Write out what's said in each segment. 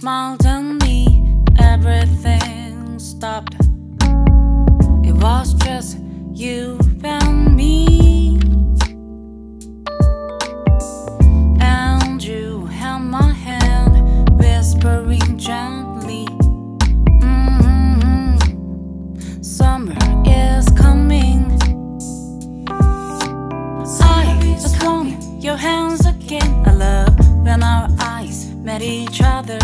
smiled at me, everything stopped. It was just you and me. And you held my hand, whispering gently. Mm-hmm. Summer is coming. I just want your hands again. I love when our eyes met each other.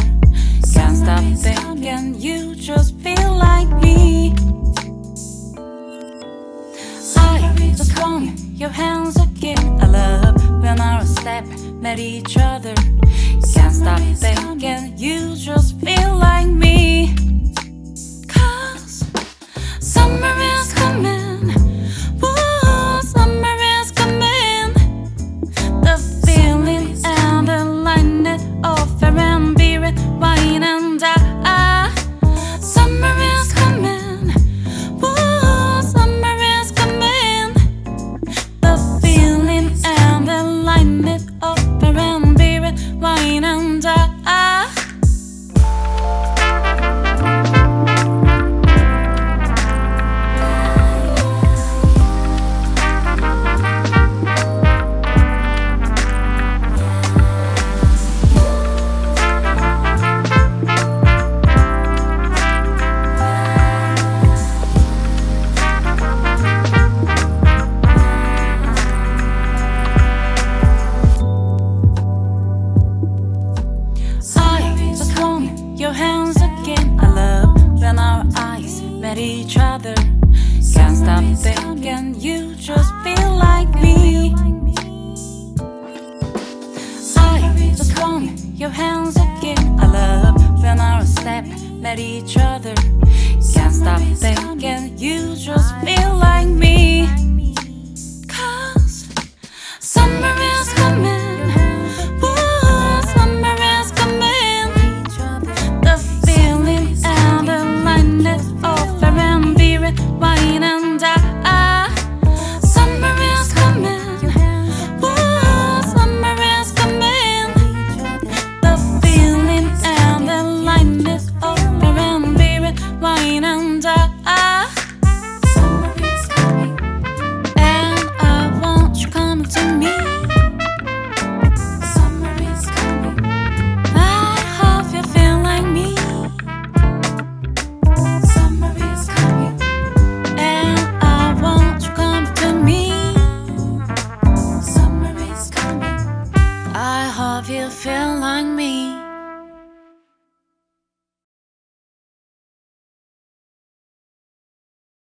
Can't stop thinking you just feel like me. I just want your hands again. I love when our step met each other. Can't stop thinking you just feel like me. Your hands again. I love when our eyes met each other. Can't stop thinking you just feel like me. I just want your hands again. I love when our steps met each other. Can't me.